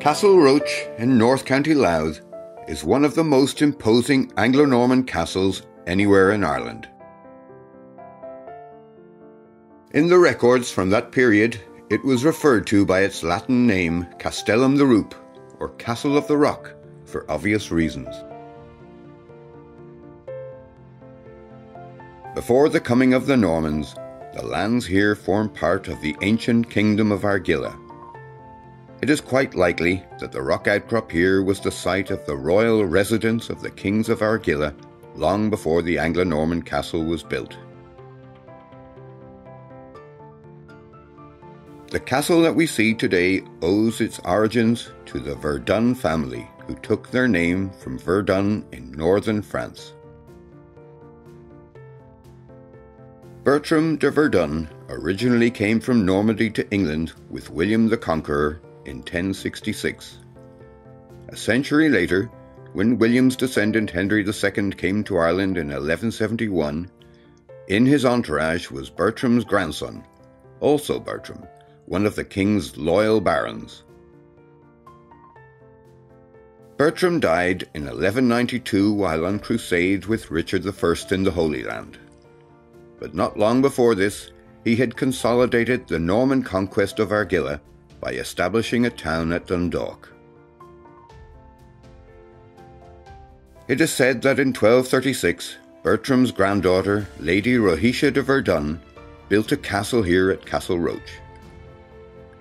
Castle Roche in North County Louth is one of the most imposing Anglo Norman castles anywhere in Ireland. In the records from that period, it was referred to by its Latin name Castellum de Rupe, or Castle of the Rock, for obvious reasons. Before the coming of the Normans, the lands here formed part of the ancient kingdom of Airgialla. It is quite likely that the rock outcrop here was the site of the royal residence of the kings of Airgialla long before the Anglo Norman castle was built. The castle that we see today owes its origins to de Verdun family, who took their name from Verdun in northern France. Bertram de Verdun originally came from Normandy to England with William the Conqueror in 1066. A century later, when William's descendant Henry II came to Ireland in 1171, in his entourage was Bertram's grandson, also Bertram, one of the king's loyal barons. Bertram died in 1192 while on crusade with Richard I in the Holy Land. But not long before this, he had consolidated the Norman conquest of Airgialla by establishing a town at Dundalk. It is said that in 1236, Bertram's granddaughter, Lady Rohesia de Verdun, built a castle here at Castle Roche.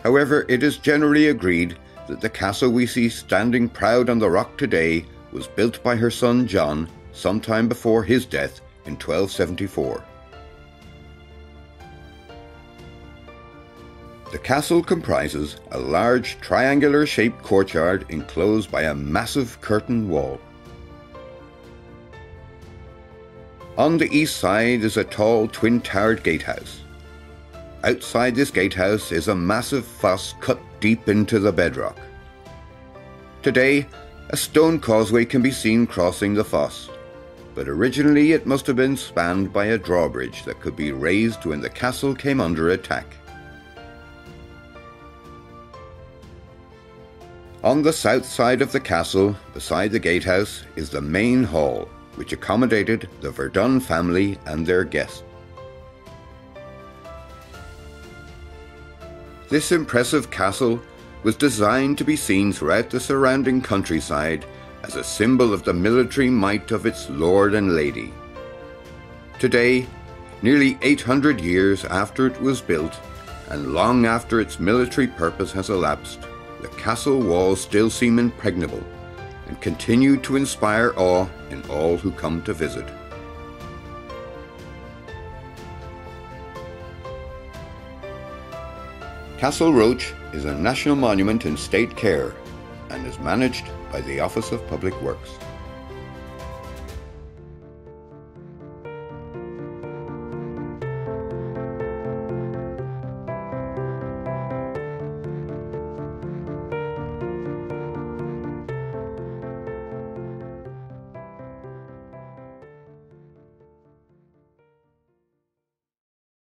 However, it is generally agreed that the castle we see standing proud on the rock today was built by her son John sometime before his death in 1274. The castle comprises a large triangular shaped courtyard enclosed by a massive curtain wall. On the east side is a tall twin towered gatehouse. Outside this gatehouse is a massive fosse cut deep into the bedrock. Today, a stone causeway can be seen crossing the fosse, but originally it must have been spanned by a drawbridge that could be raised when the castle came under attack. On the south side of the castle, beside the gatehouse, is the main hall, which accommodated de Verdun family and their guests. This impressive castle was designed to be seen throughout the surrounding countryside as a symbol of the military might of its lord and lady. Today, nearly 800 years after it was built, and long after its military purpose has elapsed, the castle walls still seem impregnable and continue to inspire awe in all who come to visit. Castle Roche is a national monument in state care and is managed by the Office of Public Works.